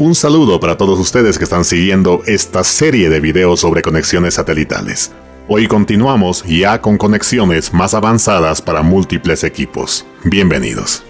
Un saludo para todos ustedes que están siguiendo esta serie de videos sobre conexiones satelitales. Hoy continuamos ya con conexiones más avanzadas para múltiples equipos. Bienvenidos.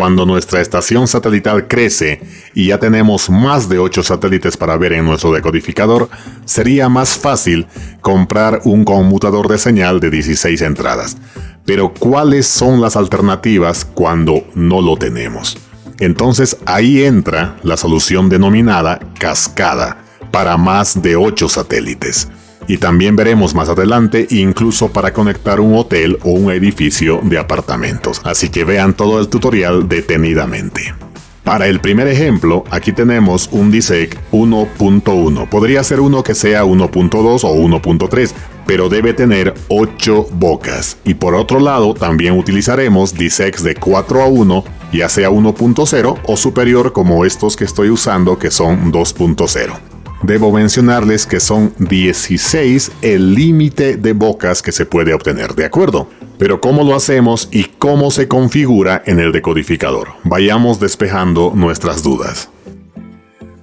Cuando nuestra estación satelital crece y ya tenemos más de 8 satélites para ver en nuestro decodificador, sería más fácil comprar un conmutador de señal de 16 entradas. Pero ¿cuáles son las alternativas cuando no lo tenemos? Entonces ahí entra la solución denominada cascada para más de 8 satélites y también veremos más adelante incluso para conectar un hotel o un edificio de apartamentos. Así que vean todo el tutorial detenidamente. Para el primer ejemplo, aquí tenemos un DISEC 1.1. Podría ser uno que sea 1.2 o 1.3, pero debe tener 8 bocas. Y por otro lado, también utilizaremos DISECs de 4 a 1, ya sea 1.0 o superior como estos que estoy usando que son 2.0. Debo mencionarles que son 16 el límite de bocas que se puede obtener, ¿de acuerdo? Pero ¿cómo lo hacemos y cómo se configura en el decodificador? Vayamos despejando nuestras dudas.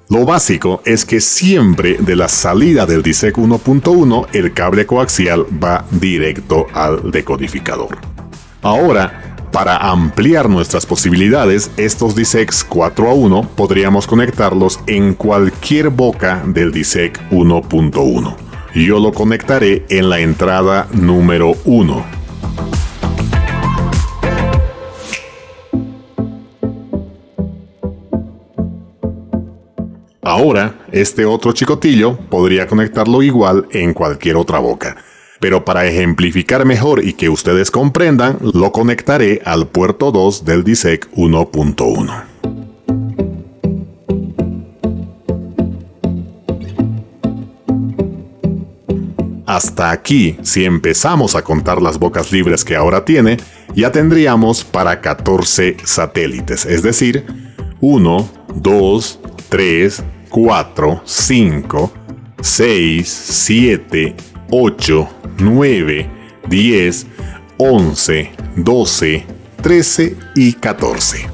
Lo básico es que siempre de la salida del DISEC 1.1 el cable coaxial va directo al decodificador. Ahora, para ampliar nuestras posibilidades, estos DISECs 4 a 1 podríamos conectarlos en cualquier boca del DISEC 1.1. Yo lo conectaré en la entrada número 1. Ahora, este otro chicotillo podría conectarlo igual en cualquier otra boca pero para ejemplificar mejor y que ustedes comprendan, lo conectaré al puerto 2 del DISEC 1.1. Hasta aquí, si empezamos a contar las bocas libres que ahora tiene, ya tendríamos para 14 satélites, es decir, 1, 2, 3, 4, 5, 6, 7, 8, 9, 10, 11, 12, 13 y 14.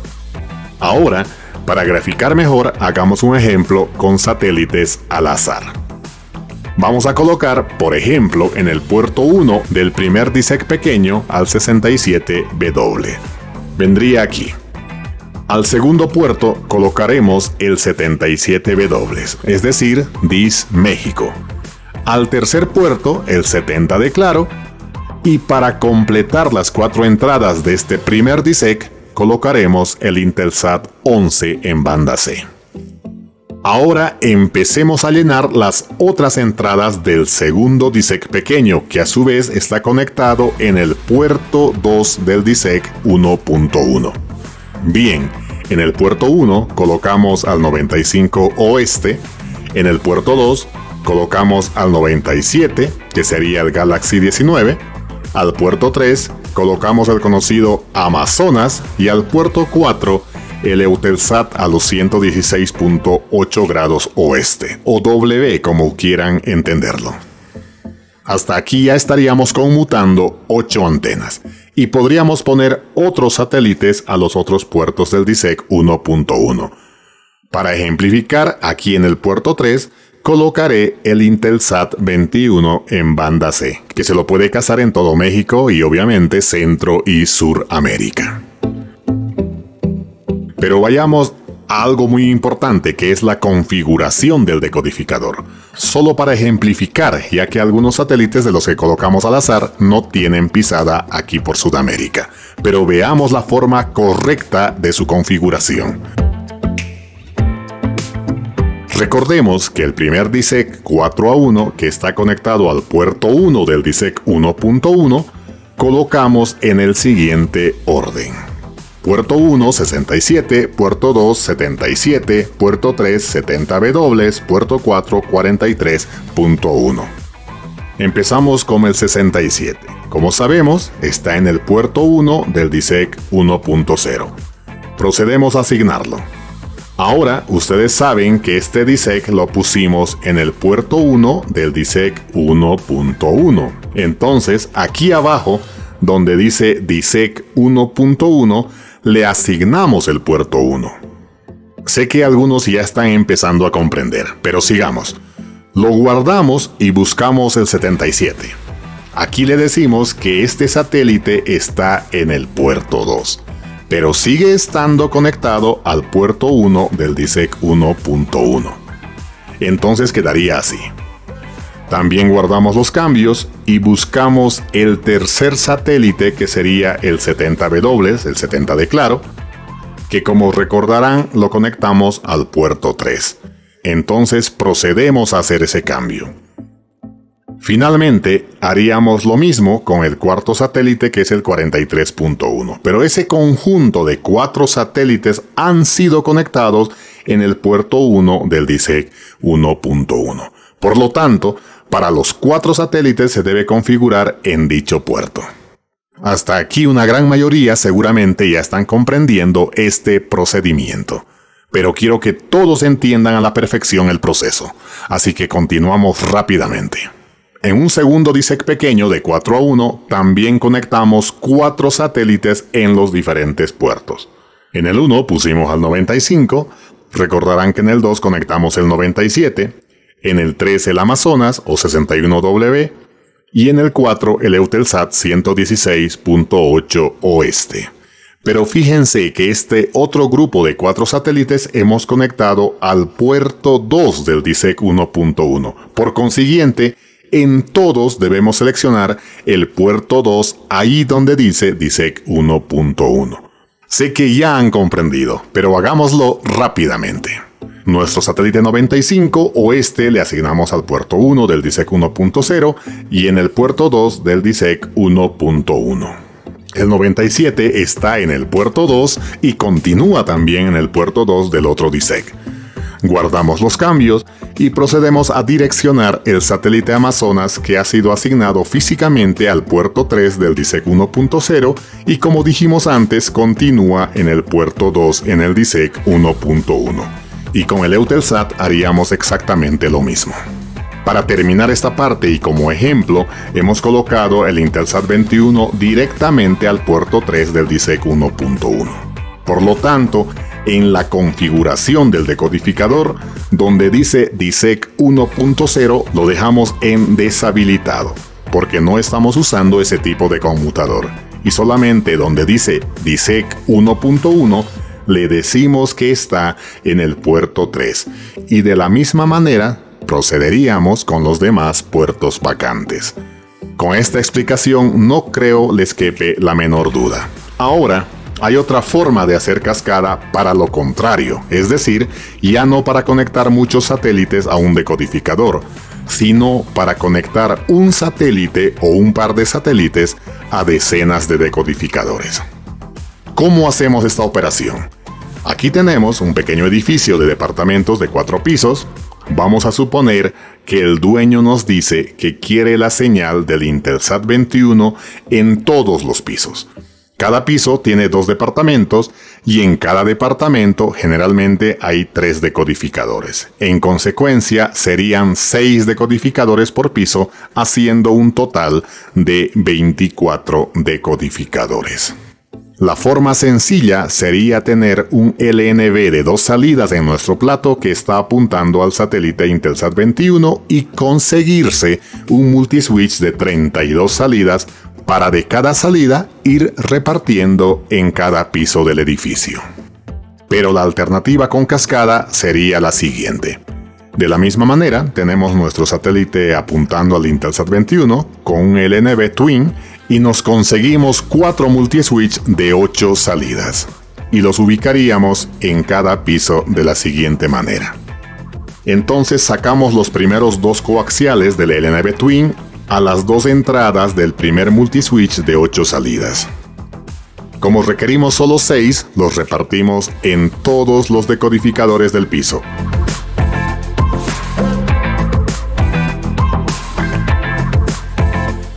Ahora, para graficar mejor, hagamos un ejemplo con satélites al azar. Vamos a colocar, por ejemplo, en el puerto 1 del primer DISEC pequeño al 67W. Vendría aquí. Al segundo puerto colocaremos el 77W, es decir, DIS México al tercer puerto el 70 de claro y para completar las cuatro entradas de este primer DISEC colocaremos el Intelsat 11 en banda C. Ahora empecemos a llenar las otras entradas del segundo DISEC pequeño, que a su vez está conectado en el puerto 2 del DISEC 1.1. Bien, en el puerto 1 colocamos al 95 oeste, en el puerto 2 colocamos al 97, que sería el Galaxy 19, al puerto 3 colocamos el conocido Amazonas y al puerto 4 el Eutelsat a los 116.8 grados oeste, o W como quieran entenderlo. Hasta aquí ya estaríamos conmutando 8 antenas y podríamos poner otros satélites a los otros puertos del DISEC 1.1. Para ejemplificar, aquí en el puerto 3 colocaré el Intelsat 21 en banda C, que se lo puede cazar en todo México y obviamente Centro y Suramérica. Pero vayamos a algo muy importante que es la configuración del decodificador. Solo para ejemplificar, ya que algunos satélites de los que colocamos al azar no tienen pisada aquí por Sudamérica. Pero veamos la forma correcta de su configuración. Recordemos que el primer DISEC 4 a 1 que está conectado al puerto 1 del DISEC 1.1 colocamos en el siguiente orden. Puerto 1 67, puerto 2 77, puerto 3 70W, puerto 4 43.1. Empezamos con el 67. Como sabemos, está en el puerto 1 del DISEC 1.0. Procedemos a asignarlo. Ahora ustedes saben que este DISEC lo pusimos en el puerto 1 del DISEC 1.1. Entonces aquí abajo, donde dice DISEC 1.1, le asignamos el puerto 1. Sé que algunos ya están empezando a comprender, pero sigamos. Lo guardamos y buscamos el 77. Aquí le decimos que este satélite está en el puerto 2 pero sigue estando conectado al puerto 1 del DISEC 1.1. Entonces quedaría así. También guardamos los cambios y buscamos el tercer satélite que sería el 70W, el 70 de claro, que como recordarán lo conectamos al puerto 3. Entonces procedemos a hacer ese cambio. Finalmente, haríamos lo mismo con el cuarto satélite que es el 43.1, pero ese conjunto de cuatro satélites han sido conectados en el puerto 1 del DISEC 1.1. Por lo tanto, para los cuatro satélites se debe configurar en dicho puerto. Hasta aquí una gran mayoría seguramente ya están comprendiendo este procedimiento. Pero quiero que todos entiendan a la perfección el proceso, así que continuamos rápidamente. En un segundo DISEC pequeño de 4 a 1 también conectamos cuatro satélites en los diferentes puertos. En el 1 pusimos al 95, recordarán que en el 2 conectamos el 97, en el 3 el Amazonas o 61W y en el 4 el Eutelsat 116.8 Oeste. Pero fíjense que este otro grupo de cuatro satélites hemos conectado al puerto 2 del DISEC 1.1. Por consiguiente, en todos debemos seleccionar el puerto 2 ahí donde dice DISEC 1.1. Sé que ya han comprendido, pero hagámoslo rápidamente. Nuestro satélite 95 oeste le asignamos al puerto 1 del DISEC 1.0 y en el puerto 2 del DISEC 1.1. El 97 está en el puerto 2 y continúa también en el puerto 2 del otro DISEC guardamos los cambios y procedemos a direccionar el satélite Amazonas que ha sido asignado físicamente al puerto 3 del DISEC 1.0 y como dijimos antes continúa en el puerto 2 en el DISEC 1.1. Y con el Eutelsat haríamos exactamente lo mismo. Para terminar esta parte y como ejemplo, hemos colocado el Intelsat 21 directamente al puerto 3 del DISEC 1.1. Por lo tanto, en la configuración del decodificador, donde dice DISEC 1.0 lo dejamos en deshabilitado, porque no estamos usando ese tipo de conmutador. Y solamente donde dice DISEC 1.1 le decimos que está en el puerto 3. Y de la misma manera procederíamos con los demás puertos vacantes. Con esta explicación no creo les quepe la menor duda. Ahora, hay otra forma de hacer cascada para lo contrario, es decir, ya no para conectar muchos satélites a un decodificador, sino para conectar un satélite o un par de satélites a decenas de decodificadores. ¿Cómo hacemos esta operación? Aquí tenemos un pequeño edificio de departamentos de cuatro pisos. Vamos a suponer que el dueño nos dice que quiere la señal del Intelsat 21 en todos los pisos. Cada piso tiene dos departamentos y en cada departamento generalmente hay tres decodificadores. En consecuencia, serían seis decodificadores por piso, haciendo un total de 24 decodificadores. La forma sencilla sería tener un LNB de dos salidas en nuestro plato que está apuntando al satélite Intelsat 21 y conseguirse un multiswitch de 32 salidas para de cada salida ir repartiendo en cada piso del edificio. Pero la alternativa con cascada sería la siguiente. De la misma manera, tenemos nuestro satélite apuntando al Intelsat 21 con un LNB Twin y nos conseguimos cuatro multiswitch de 8 salidas. Y los ubicaríamos en cada piso de la siguiente manera. Entonces sacamos los primeros dos coaxiales del LNB Twin a las dos entradas del primer multiswitch de 8 salidas. Como requerimos solo 6, los repartimos en todos los decodificadores del piso.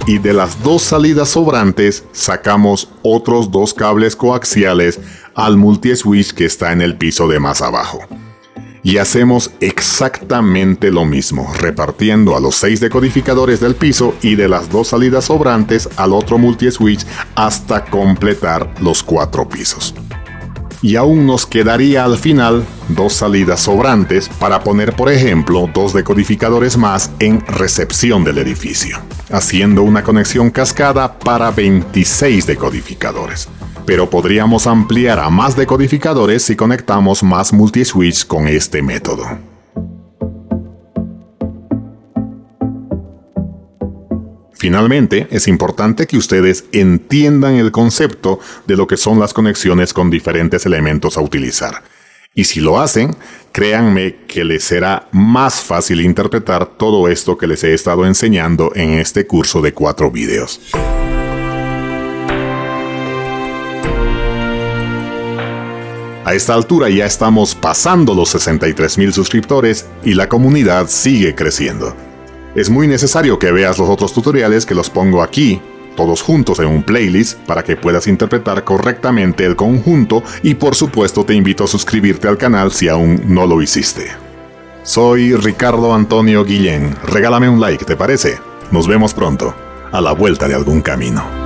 y de las dos salidas sobrantes sacamos otros dos cables coaxiales al multi-switch que está en el piso de más abajo. Y hacemos exactamente lo mismo, repartiendo a los seis decodificadores del piso y de las dos salidas sobrantes al otro multi-switch hasta completar los cuatro pisos y aún nos quedaría al final dos salidas sobrantes para poner por ejemplo dos decodificadores más en recepción del edificio, haciendo una conexión cascada para 26 decodificadores. Pero podríamos ampliar a más decodificadores si conectamos más multiswitch con este método. Finalmente, es importante que ustedes entiendan el concepto de lo que son las conexiones con diferentes elementos a utilizar. Y si lo hacen, créanme que les será más fácil interpretar todo esto que les he estado enseñando en este curso de cuatro videos. A esta altura ya estamos pasando los 63.000 suscriptores y la comunidad sigue creciendo es muy necesario que veas los otros tutoriales que los pongo aquí, todos juntos en un playlist para que puedas interpretar correctamente el conjunto y por supuesto te invito a suscribirte al canal si aún no lo hiciste. Soy Ricardo Antonio Guillén, regálame un like, ¿te parece? Nos vemos pronto, a la vuelta de algún camino.